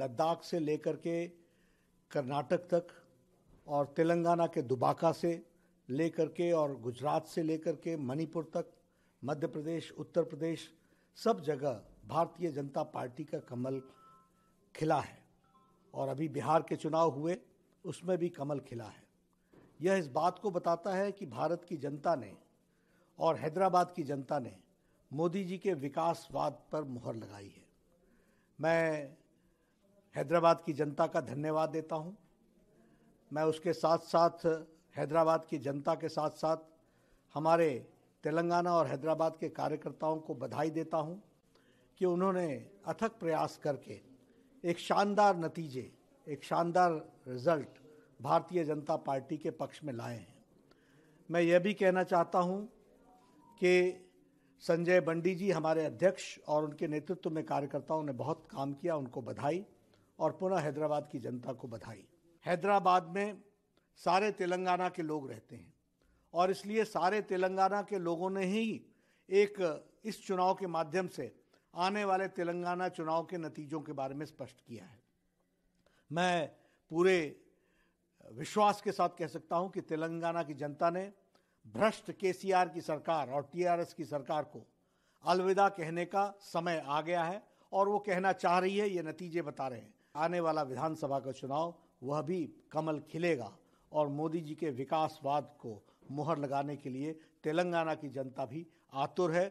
लद्दाख से लेकर के कर्नाटक तक और तेलंगाना के दुबाका से लेकर के और गुजरात से लेकर के मणिपुर तक, मध्य प्रदेश, उत्तर प्रदेश, सब जगह भारतीय जनता पार्टी का कमल खिला है। और अभी बिहार के चुनाव हुए, उसमें भी कमल खिला है। यह इस बात को बताता है कि भारत की जनता ने और हैदराबाद की जनता ने मोदी जी के विकासवाद पर मुहर लगाई है। मैं हैदराबाद की जनता का धन्यवाद देता हूँ। मैं उसके साथ साथ हैदराबाद की जनता के साथ साथ हमारे तेलंगाना और हैदराबाद के कार्यकर्ताओं को बधाई देता हूँ कि उन्होंने अथक प्रयास करके एक शानदार नतीजे, एक शानदार रिज़ल्ट भारतीय जनता पार्टी के पक्ष में लाए हैं। मैं यह भी कहना चाहता हूँ कि संजय बंडी जी, हमारे अध्यक्ष और उनके नेतृत्व में कार्यकर्ताओं ने बहुत काम किया, उनको बधाई। और पुनः हैदराबाद की जनता को बधाई। हैदराबाद में सारे तेलंगाना के लोग रहते हैं और इसलिए सारे तेलंगाना के लोगों ने ही एक इस चुनाव के माध्यम से आने वाले तेलंगाना चुनाव के नतीजों के बारे में स्पष्ट किया है। मैं पूरे विश्वास के साथ कह सकता हूँ कि तेलंगाना की जनता ने भ्रष्ट केसीआर की सरकार और टीआरएस की सरकार को अलविदा कहने का समय आ गया है और वो कहना चाह रही है, ये नतीजे बता रहे हैं। आने वाला विधानसभा का चुनाव, वह भी कमल खिलेगा। और मोदी जी के विकासवाद को मुहर लगाने के लिए तेलंगाना की जनता भी आतुर है।